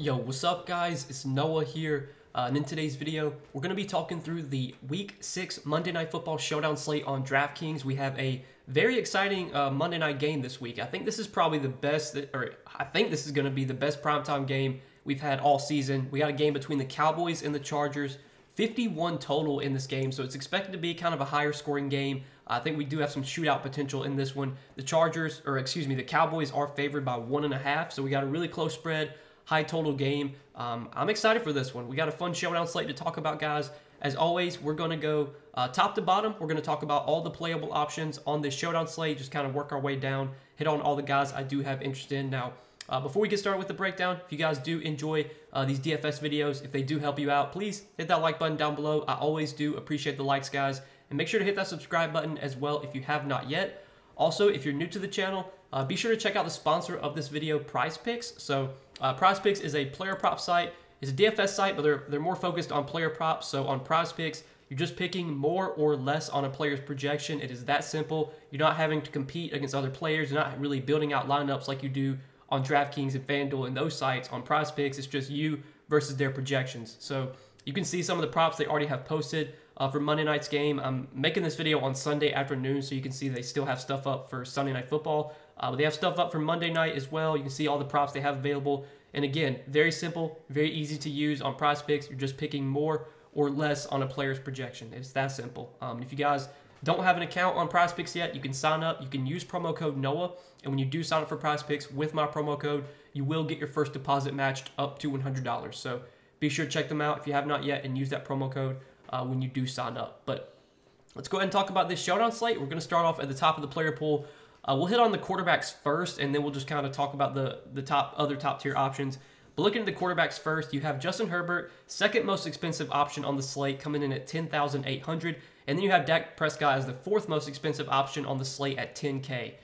Yo, what's up guys? It's Noah here. Uh, and in today's video, we're going to be talking through the Week 6 Monday Night Football Showdown slate on DraftKings. We have a very exciting uh, Monday night game this week. I think this is probably the best, that, or I think this is going to be the best primetime game we've had all season. We got a game between the Cowboys and the Chargers. 51 total in this game, so it's expected to be kind of a higher scoring game. I think we do have some shootout potential in this one. The Chargers, or excuse me, the Cowboys are favored by one and a half, so we got a really close spread high total game. Um, I'm excited for this one. We got a fun showdown slate to talk about, guys. As always, we're going to go uh, top to bottom. We're going to talk about all the playable options on this showdown slate, just kind of work our way down, hit on all the guys I do have interest in. Now, uh, before we get started with the breakdown, if you guys do enjoy uh, these DFS videos, if they do help you out, please hit that like button down below. I always do appreciate the likes, guys. And make sure to hit that subscribe button as well if you have not yet. Also, if you're new to the channel, uh, be sure to check out the sponsor of this video, Prize Picks. So, uh, Prize Picks is a player prop site. It's a DFS site, but they're, they're more focused on player props. So, on Prize Picks, you're just picking more or less on a player's projection. It is that simple. You're not having to compete against other players. You're not really building out lineups like you do on DraftKings and FanDuel and those sites. On Prize Picks, it's just you versus their projections. So, you can see some of the props they already have posted uh, for Monday night's game. I'm making this video on Sunday afternoon, so you can see they still have stuff up for Sunday night football. Uh, they have stuff up for Monday night as well. You can see all the props they have available. And again, very simple, very easy to use on Prize Picks. You're just picking more or less on a player's projection. It's that simple. Um, if you guys don't have an account on Prize Picks yet, you can sign up. You can use promo code NOAH. And when you do sign up for Prize Picks with my promo code, you will get your first deposit matched up to $100. So be sure to check them out if you have not yet and use that promo code uh, when you do sign up. But let's go ahead and talk about this showdown slate. We're going to start off at the top of the player pool. Uh, we'll hit on the quarterbacks first, and then we'll just kind of talk about the the top other top tier options. But looking at the quarterbacks first, you have Justin Herbert, second most expensive option on the slate, coming in at ten thousand eight hundred, and then you have Dak Prescott as the fourth most expensive option on the slate at ten k.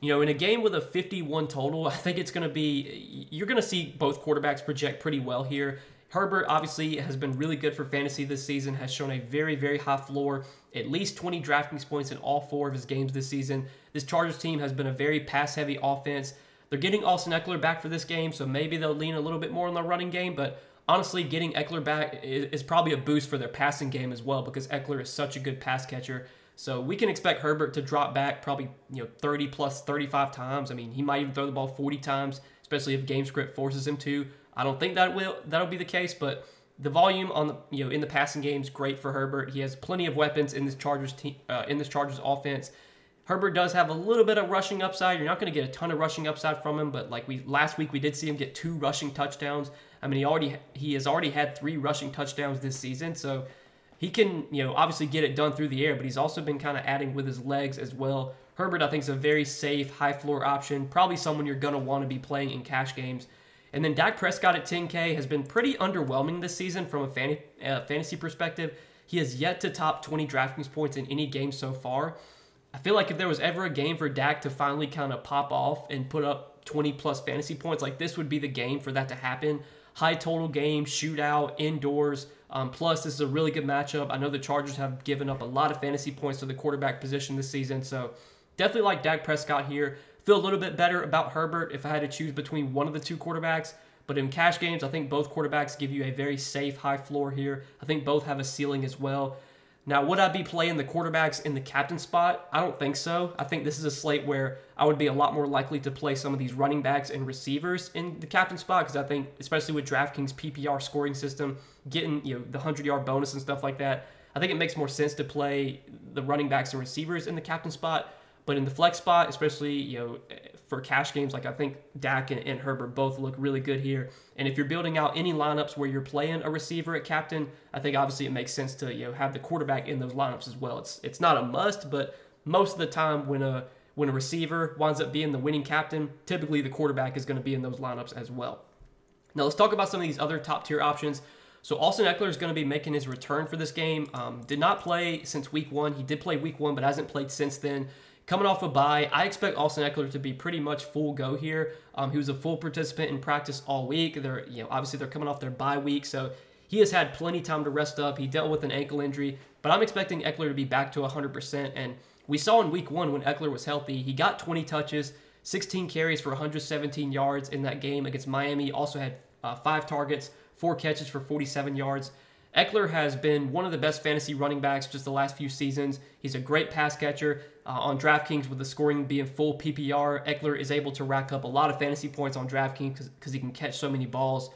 You know, in a game with a 51 total, I think it's going to be, you're going to see both quarterbacks project pretty well here. Herbert obviously has been really good for fantasy this season, has shown a very, very high floor, at least 20 DraftKings points in all four of his games this season. This Chargers team has been a very pass heavy offense. They're getting Austin Ekeler back for this game, so maybe they'll lean a little bit more on the running game, but honestly, getting Ekeler back is, probably a boost for their passing game as well because Ekeler is such a good pass catcher. So we can expect Herbert to drop back probably you know 30 plus 35 times. I mean, he might even throw the ball 40 times, especially if game script forces him to. I don't think that will that'll be the case, but the volume on the you know in the passing game is great for Herbert. He has plenty of weapons in this Chargers team uh, in this Chargers offense. Herbert does have a little bit of rushing upside. You're not going to get a ton of rushing upside from him, but like we last week we did see him get two rushing touchdowns. I mean, he already he has already had three rushing touchdowns this season, so he can you know obviously get it done through the air. But he's also been kind of adding with his legs as well. Herbert, I think, is a very safe, high floor option. Probably someone you're going to want to be playing in cash games. And then Dak Prescott at 10K has been pretty underwhelming this season from a uh, fantasy perspective. He has yet to top 20 DraftKings points in any game so far. I feel like if there was ever a game for Dak to finally kind of pop off and put up 20 plus fantasy points, like this would be the game for that to happen. High total game, shootout, indoors. Um, plus, this is a really good matchup. I know the Chargers have given up a lot of fantasy points to the quarterback position this season, so definitely like Dak Prescott here. Feel a little bit better about Herbert if I had to choose between one of the two quarterbacks. But in cash games, I think both quarterbacks give you a very safe high floor here. I think both have a ceiling as well. Now, would I be playing the quarterbacks in the captain spot? I don't think so. I think this is a slate where I would be a lot more likely to play some of these running backs and receivers in the captain spot because I think, especially with DraftKings PPR scoring system, getting you know the 100 yard bonus and stuff like that, I think it makes more sense to play the running backs and receivers in the captain spot. But in the flex spot, especially you know for cash games, like I think Dak and, and, Herbert both look really good here. And if you're building out any lineups where you're playing a receiver at captain, I think obviously it makes sense to you know have the quarterback in those lineups as well. It's it's not a must, but most of the time when a when a receiver winds up being the winning captain, typically the quarterback is going to be in those lineups as well. Now let's talk about some of these other top tier options. So Austin Ekeler is going to be making his return for this game. Um, did not play since week one. He did play week one, but hasn't played since then. Coming off a bye, I expect Austin Ekeler to be pretty much full go here. Um, he was a full participant in practice all week. They're, you know, obviously they're coming off their bye week, so he has had plenty time to rest up. He dealt with an ankle injury, but I'm expecting Ekeler to be back to 100%. And we saw in week one when Ekeler was healthy, he got 20 touches, 16 carries for 117 yards in that game against Miami. Also had uh, five targets, four catches for 47 yards. Ekeler has been one of the best fantasy running backs just the last few seasons. He's a great pass catcher. Uh, on DraftKings, with the scoring being full PPR, Ekeler is able to rack up a lot of fantasy points on DraftKings because he can catch so many balls.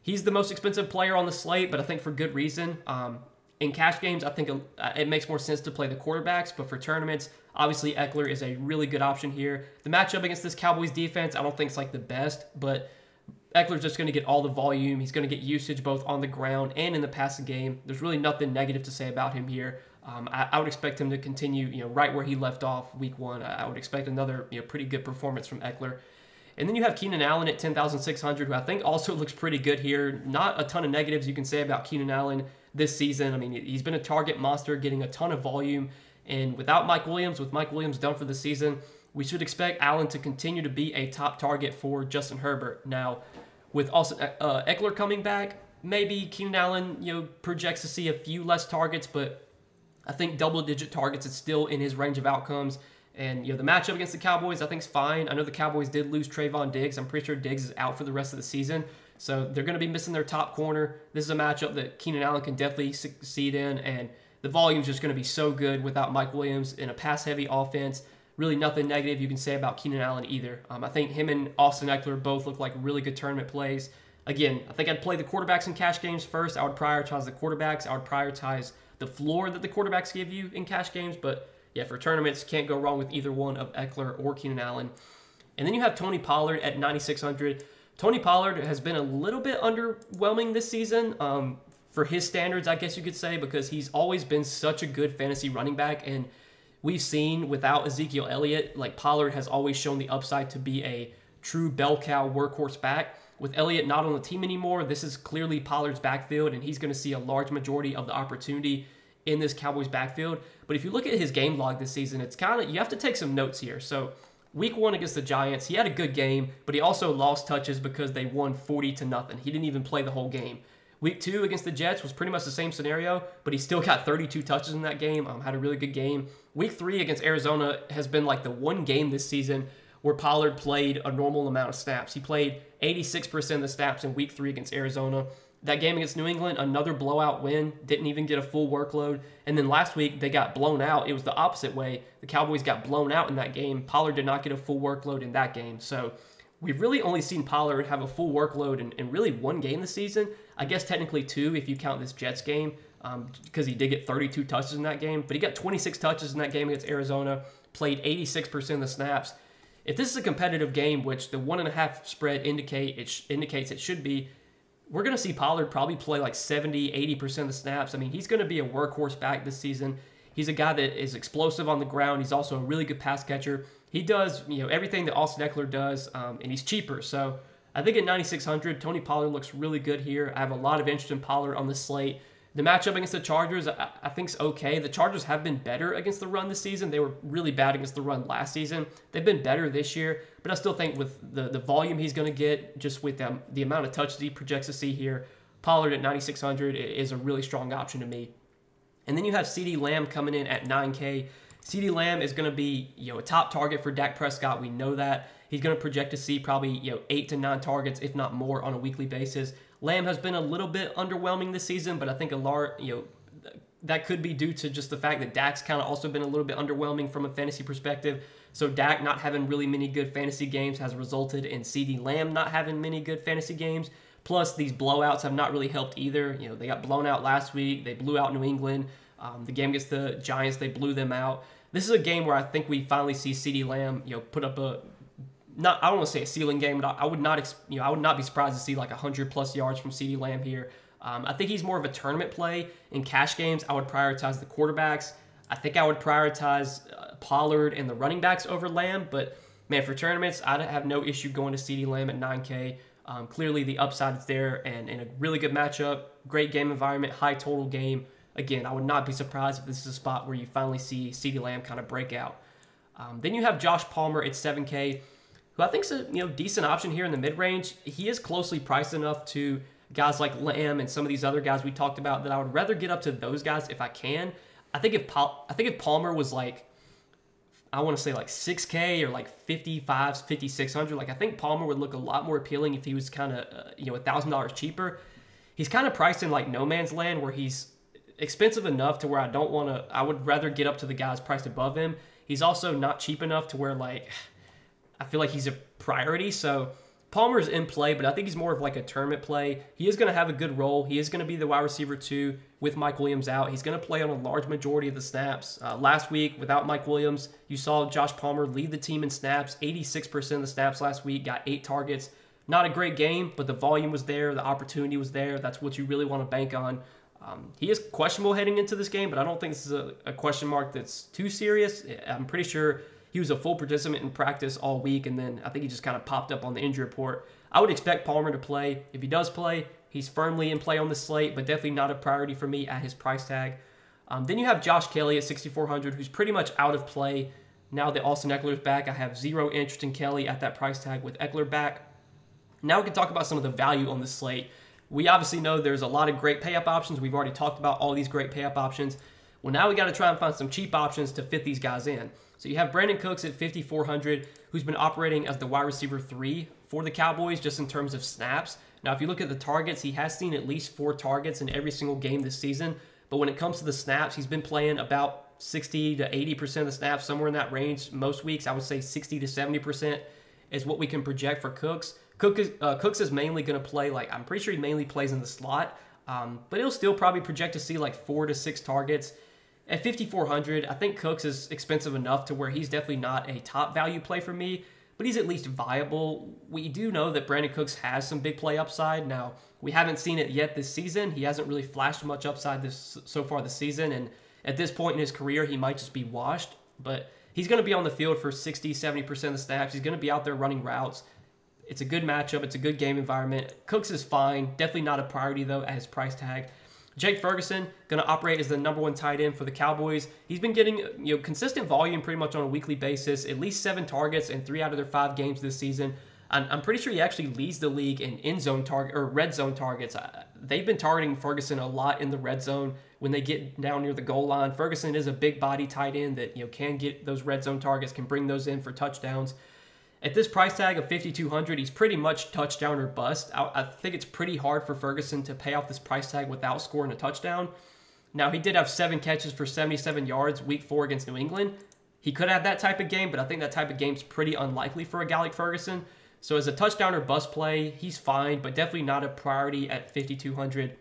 He's the most expensive player on the slate, but I think for good reason. Um, in cash games, I think uh, it makes more sense to play the quarterbacks, but for tournaments, obviously Ekeler is a really good option here. The matchup against this Cowboys defense, I don't think it's like the best, but Ekeler's just going to get all the volume. He's going to get usage both on the ground and in the passing game. There's really nothing negative to say about him here. Um, I, I, would expect him to continue, you know, right where he left off week one. I, I would expect another, you know, pretty good performance from Ekeler. And then you have Keenan Allen at 10,600, who I think also looks pretty good here. Not a ton of negatives you can say about Keenan Allen this season. I mean, he's been a target monster, getting a ton of volume. And without Mike Williams, with Mike Williams done for the season, we should expect Allen to continue to be a top target for Justin Herbert. Now, with also uh, Ekeler coming back, maybe Keenan Allen, you know, projects to see a few less targets, but I think double-digit targets is still in his range of outcomes. And you know, the matchup against the Cowboys, I think is fine. I know the Cowboys did lose Trevon Diggs. I'm pretty sure Diggs is out for the rest of the season, so they're going to be missing their top corner. This is a matchup that Keenan Allen can definitely succeed in, and the volume is just going to be so good without Mike Williams in a pass-heavy offense really nothing negative you can say about Keenan Allen either. Um, I think him and Austin Ekeler both look like really good tournament plays. Again, I think I'd play the quarterbacks in cash games first. I would prioritize the quarterbacks. I would prioritize the floor that the quarterbacks give you in cash games. But yeah, for tournaments, can't go wrong with either one of Ekeler or Keenan Allen. And then you have Tony Pollard at 9,600. Tony Pollard has been a little bit underwhelming this season um, for his standards, I guess you could say, because he's always been such a good fantasy running back. And we've seen without Ezekiel Elliott, like Pollard has always shown the upside to be a true bell cow workhorse back. With Elliott not on the team anymore, this is clearly Pollard's backfield, and he's going to see a large majority of the opportunity in this Cowboys backfield. But if you look at his game log this season, it's kind of you have to take some notes here. So week one against the Giants, he had a good game, but he also lost touches because they won 40 to nothing. He didn't even play the whole game. Week two against the Jets was pretty much the same scenario, but he still got 32 touches in that game. Um, had a really good game. Week three against Arizona has been like the one game this season where Pollard played a normal amount of snaps. He played 86% of the snaps in week three against Arizona. That game against New England, another blowout win, didn't even get a full workload. And then last week, they got blown out. It was the opposite way. The Cowboys got blown out in that game. Pollard did not get a full workload in that game. So we've really only seen Pollard have a full workload in, in really one game this season. I guess technically two if you count this Jets game, because um, he did get 32 touches in that game. But he got 26 touches in that game against Arizona, played 86% of the snaps. If this is a competitive game, which the one and a half spread indicate it indicates it should be, we're going to see Pollard probably play like 70, 80% of the snaps. I mean, he's going to be a workhorse back this season. He's a guy that is explosive on the ground. He's also a really good pass catcher. He does, you know, everything that Austin Ekeler does, um, and he's cheaper. So I think at 9,600, Tony Pollard looks really good here. I have a lot of interest in Pollard on the slate. The matchup against the Chargers, I, I think is okay. The Chargers have been better against the run this season. They were really bad against the run last season. They've been better this year, but I still think with the, the volume he's going to get, just with the, the amount of touches he projects to see here, Pollard at 9,600 is a really strong option to me. And then you have CeeDee Lamb coming in at 9K. CeeDee Lamb is going to be you know a top target for Dak Prescott. We know that. He's going to project to see probably you know eight to nine targets, if not more, on a weekly basis. Lamb has been a little bit underwhelming this season, but I think a large you know that could be due to just the fact that Dak's kind of also been a little bit underwhelming from a fantasy perspective. So Dak not having really many good fantasy games has resulted in CeeDee Lamb not having many good fantasy games. Plus, these blowouts have not really helped either. You know, they got blown out last week. They blew out New England. Um, the game against the Giants, they blew them out. This is a game where I think we finally see CeeDee Lamb, you know, put up a not I don't want to say a ceiling game, but I, would not you know I would not be surprised to see like 100 plus yards from CeeDee Lamb here. Um, I think he's more of a tournament play in cash games. I would prioritize the quarterbacks. I think I would prioritize uh, Pollard and the running backs over Lamb, but man, for tournaments, I have no issue going to CeeDee Lamb at 9K. Um, clearly, the upside is there, and in a really good matchup, great game environment, high total game. Again, I would not be surprised if this is a spot where you finally see CeeDee Lamb kind of break out. Um, then you have Josh Palmer at 7K who I think is a you know decent option here in the mid range. He is closely priced enough to guys like Lamb and some of these other guys we talked about that I would rather get up to those guys if I can. I think if Paul, I think if Palmer was like I want to say like 6K or like 55, 5600. Like I think Palmer would look a lot more appealing if he was kind of uh, you know thousand dollars cheaper. He's kind of priced in like no man's land where he's expensive enough to where I don't want to. I would rather get up to the guys priced above him. He's also not cheap enough to where like I feel like he's a priority. So Palmer's in play, but I think he's more of like a tournament play. He is going to have a good role. He is going to be the wide receiver too with Mike Williams out. He's going to play on a large majority of the snaps. Uh, last week, without Mike Williams, you saw Josh Palmer lead the team in snaps. 86% of the snaps last week, got eight targets. Not a great game, but the volume was there, the opportunity was there. That's what you really want to bank on. Um, he is questionable heading into this game, but I don't think this is a, a question mark that's too serious. I'm pretty sure he was a full participant in practice all week, and then I think he just kind of popped up on the injury report. I would expect Palmer to play. If he does play, he's firmly in play on the slate, but definitely not a priority for me at his price tag. Um, then you have Josh Kelley at 6,400, who's pretty much out of play now that Austin Ekeler's back. I have zero interest in Kelley at that price tag with Ekeler back. Now we can talk about some of the value on the slate. We obviously know there's a lot of great pay up options. We've already talked about all these great pay up options. Well, now we got to try and find some cheap options to fit these guys in. So you have Brandin Cooks at 5,400, who's been operating as the wide receiver three for the Cowboys just in terms of snaps. Now, if you look at the targets, he has seen at least four targets in every single game this season. But when it comes to the snaps, he's been playing about 60 to 80% of the snaps, somewhere in that range. Most weeks, I would say 60 to 70% is what we can project for Cooks. Cook is, uh, Cooks is mainly going to play, like, I'm pretty sure he mainly plays in the slot, um, but he'll still probably project to see like four to six targets. At 5,400, I think Cooks is expensive enough to where he's definitely not a top value play for me, but he's at least viable. We do know that Brandin Cooks has some big play upside. Now, we haven't seen it yet this season. He hasn't really flashed much upside this so far this season, and at this point in his career, he might just be washed, but he's going to be on the field for 60, 70% of the snaps. He's going to be out there running routes. It's a good matchup. It's a good game environment. Cooks is fine. Definitely not a priority, though, at his price tag. Jake Ferguson going to operate as the number one tight end for the Cowboys. He's been getting you know consistent volume pretty much on a weekly basis, at least seven targets in three out of their five games this season. I'm, I'm pretty sure he actually leads the league in end zone target or red zone targets. They've been targeting Ferguson a lot in the red zone when they get down near the goal line. Ferguson is a big body tight end that you know can get those red zone targets, can bring those in for touchdowns. At this price tag of 5200 he's pretty much touchdown or bust. I, I, think it's pretty hard for Ferguson to pay off this price tag without scoring a touchdown. Now, he did have seven catches for 77 yards week four against New England. He could have that type of game, but I think that type of game's pretty unlikely for a guy like Ferguson. So as a touchdown or bust play, he's fine, but definitely not a priority at 5200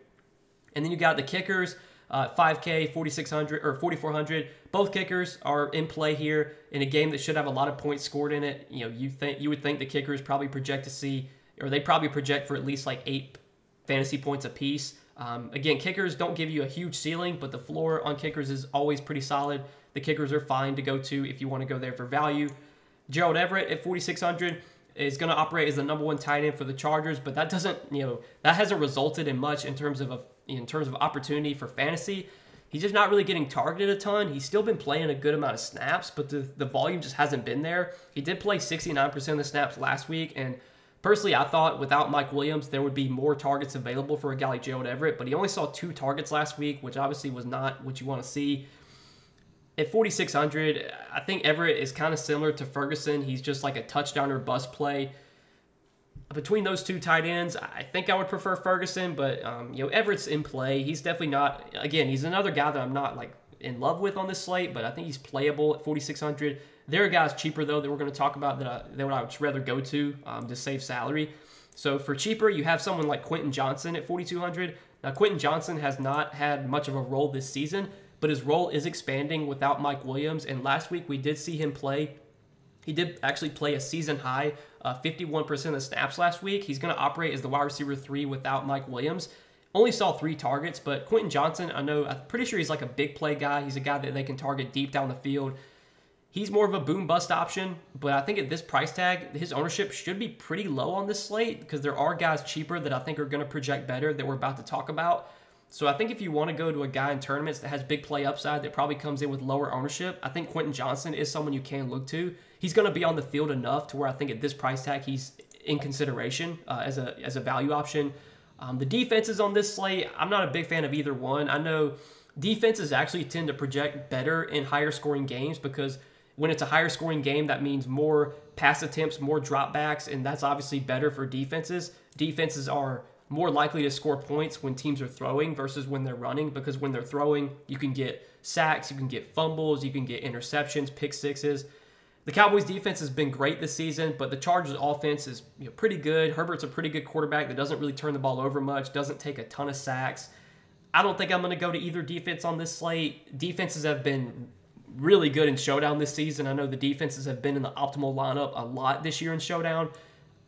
And then you got the kickers uh, 5K, 4600 or 4400. Both kickers are in play here in a game that should have a lot of points scored in it. You know, you think you would think the kickers probably project to see, or they probably project for at least like eight fantasy points apiece. Um, again, kickers don't give you a huge ceiling, but the floor on kickers is always pretty solid. The kickers are fine to go to if you want to go there for value. Gerald Everett at 4600 is going to operate as the number one tight end for the Chargers, but that doesn't, you know, that hasn't resulted in much in terms of a, in terms of opportunity for fantasy. He's just not really getting targeted a ton. He's still been playing a good amount of snaps, but the, the volume just hasn't been there. He did play 69% of the snaps last week, and personally, I thought without Mike Williams, there would be more targets available for a guy like Gerald Everett, but he only saw two targets last week, which obviously was not what you want to see at 4600 i think everett is kind of similar to ferguson he's just like a touchdown or bust play between those two tight ends i think i would prefer ferguson but um, you know everett's in play he's definitely not again he's another guy that i'm not like in love with on this slate but i think he's playable at 4600 there are guys cheaper though that we're going to talk about that I, that I would rather go to um, to save salary so for cheaper you have someone like quentin Johnston at 4200 now quentin Johnston has not had much of a role this season but his role is expanding without Mike Williams. And last week we did see him play. He did actually play a season high, uh, 51% of the snaps last week. He's going to operate as the wide receiver three without Mike Williams. Only saw three targets, but Quentin Johnston, I know, I'm pretty sure he's like a big play guy. He's a guy that they can target deep down the field. He's more of a boom bust option, but I think at this price tag, his ownership should be pretty low on this slate because there are guys cheaper that I think are going to project better that we're about to talk about. So I think if you want to go to a guy in tournaments that has big play upside that probably comes in with lower ownership, I think Quentin Johnston is someone you can look to. He's going to be on the field enough to where I think at this price tag he's in consideration uh, as a as a value option. Um, the defenses on this slate, I'm not a big fan of either one. I know defenses actually tend to project better in higher scoring games because When it's a higher scoring game, that means more pass attempts, more dropbacks, and that's obviously better for defenses. Defenses are more likely to score points when teams are throwing versus when they're running because when they're throwing, you can get sacks, you can get fumbles, you can get interceptions, pick sixes. The Cowboys defense has been great this season, but the Chargers offense is you know, pretty good. Herbert's a pretty good quarterback that doesn't really turn the ball over much, doesn't take a ton of sacks. I don't think I'm going to go to either defense on this slate. Defenses have been really good in showdown this season. I know the defenses have been in the optimal lineup a lot this year in showdown.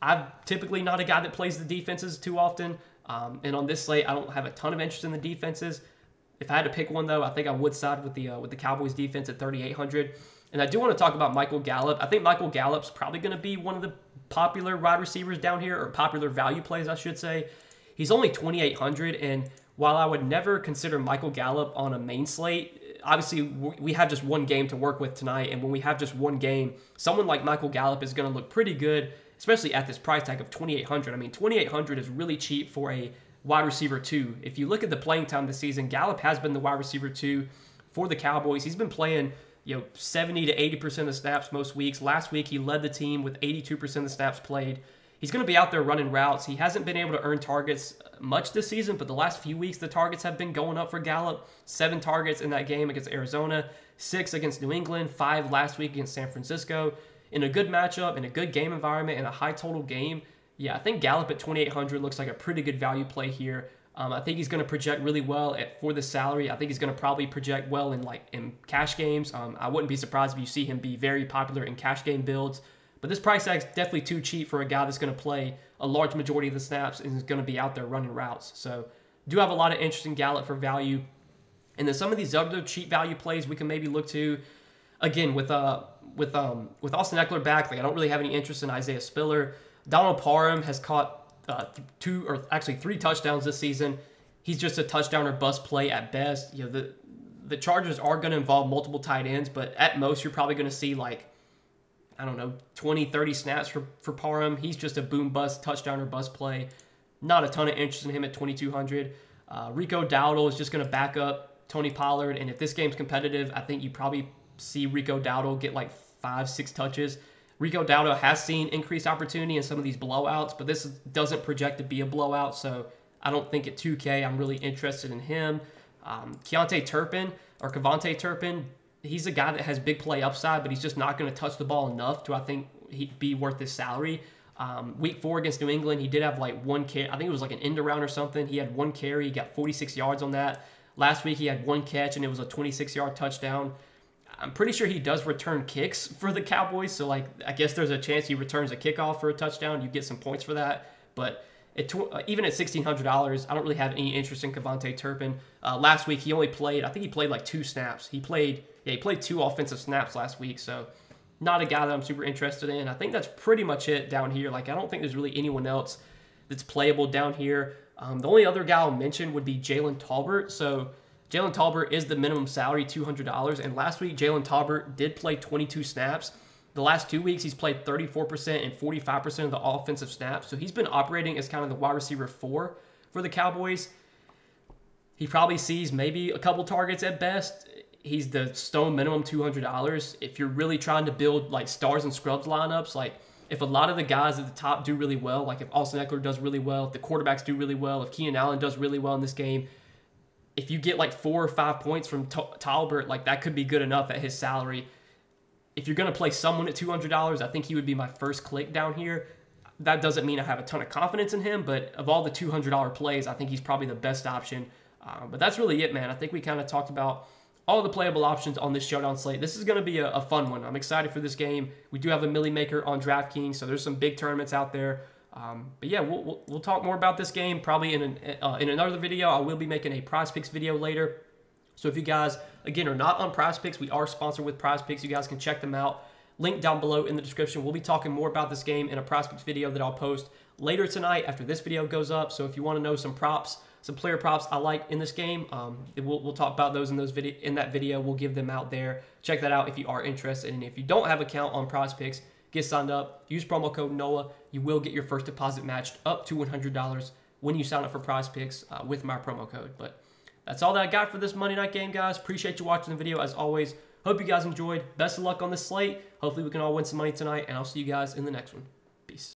I'm typically not a guy that plays the defenses too often. Um, and on this slate, I don't have a ton of interest in the defenses. If I had to pick one though, I think I would side with the uh, with the Cowboys defense at 3,800. And I do want to talk about Michael Gallup. I think Michael Gallup's probably going to be one of the popular wide receivers down here, or popular value plays, I should say. He's only 2,800, and while I would never consider Michael Gallup on a main slate, obviously we have just one game to work with tonight, and when we have just one game, someone like Michael Gallup is going to look pretty good, especially at this price tag of 2,800. I mean, 2,800 is really cheap for a wide receiver two. If you look at the playing time this season, Gallup has been the wide receiver two for the Cowboys. He's been playing you know 70 to 80 percent of the snaps most weeks. Last week he led the team with 82 percent of the snaps played. He's going to be out there running routes. He hasn't been able to earn targets much this season, but the last few weeks the targets have been going up for Gallup. Seven targets in that game against Arizona, six against New England, five last week against San Francisco. In a good matchup, in a good game environment, in a high total game, yeah, I think Gallup at 2,800 looks like a pretty good value play here. Um, I think he's going to project really well at, for the salary. I think he's going to probably project well in like in cash games. Um, I wouldn't be surprised if you see him be very popular in cash game builds. But this price tag is definitely too cheap for a guy that's going to play a large majority of the snaps and is going to be out there running routes. So do have a lot of interest in Gallup for value. And then some of these other cheap value plays we can maybe look to. Again, with uh with um with Austin Ekeler back, like I don't really have any interest in Isaiah Spiller. Donald Parham has caught uh, two or actually three touchdowns this season. He's just a touchdown or bust play at best. You know the the Chargers are going to involve multiple tight ends, but at most you're probably going to see like I don't know 20, 30 snaps for for Parham. He's just a boom bust touchdown or bust play. Not a ton of interest in him at 2200. Uh, Rico Dowdle is just going to back up Tony Pollard, and if this game's competitive, I think you probably see Rico Dowdle get like five, six touches. Rico Dowdle has seen increased opportunity in some of these blowouts, but this doesn't project to be a blowout, so I don't think at 2K I'm really interested in him. Um, Keontae Turpin or KaVontae Turpin, he's a guy that has big play upside, but he's just not going to touch the ball enough to I think he'd be worth his salary. Um, week four against New England, he did have like one carry. I think it was like an end around or something. He had one carry. He got 46 yards on that. Last week he had one catch and it was a 26 yard touchdown. I'm pretty sure he does return kicks for the Cowboys. So, like, I guess there's a chance he returns a kickoff for a touchdown. You get some points for that. But at tw- uh, even at $1,600, I don't really have any interest in KaVontae Turpin. Uh, last week, he only played, I think he played like two snaps. He played, yeah, he played two offensive snaps last week. So, not a guy that I'm super interested in. I think that's pretty much it down here. Like, I don't think there's really anyone else that's playable down here. Um, the only other guy I'll mention would be Jalen Tolbert. So, Jalen Tolbert is the minimum salary, $200. And last week, Jalen Tolbert did play 22 snaps. The last two weeks, he's played 34% and 45% of the offensive snaps. So he's been operating as kind of the wide receiver four for the Cowboys. He probably sees maybe a couple targets at best. He's the stone minimum $200. If you're really trying to build like stars and scrubs lineups, like if a lot of the guys at the top do really well, like if Austin Ekeler does really well, if the quarterbacks do really well, if Keenan Allen does really well in this game, if you get like four or five points from T- Tolbert, like that could be good enough at his salary. If you're going to play someone at $200, I think he would be my first click down here. That doesn't mean I have a ton of confidence in him, but of all the $200 plays, I think he's probably the best option. Uh, but that's really it, man. I think we kind of talked about all the playable options on this showdown slate. This is going to be a, a, fun one. I'm excited for this game. We do have a Milly Maker on DraftKings, so there's some big tournaments out there. Um, but yeah, we'll, we'll, we'll, talk more about this game probably in, an, uh, in another video. I will be making a prize picks video later. So if you guys, again, are not on prize picks, we are sponsored with prize picks. You guys can check them out. Link down below in the description. We'll be talking more about this game in a prize picks video that I'll post later tonight after this video goes up. So if you want to know some props, some player props I like in this game, um, we'll, we'll talk about those in those video in that video. We'll give them out there. Check that out if you are interested. And if you don't have account on PrizePicks, Get signed up. Use promo code NOAH. You will get your first deposit matched up to $100 when you sign up for PrizePicks uh, with my promo code. But that's all that I got for this Monday night game, guys. Appreciate you watching the video as always. Hope you guys enjoyed. Best of luck on this slate. Hopefully, we can all win some money tonight, and I'll see you guys in the next one. Peace.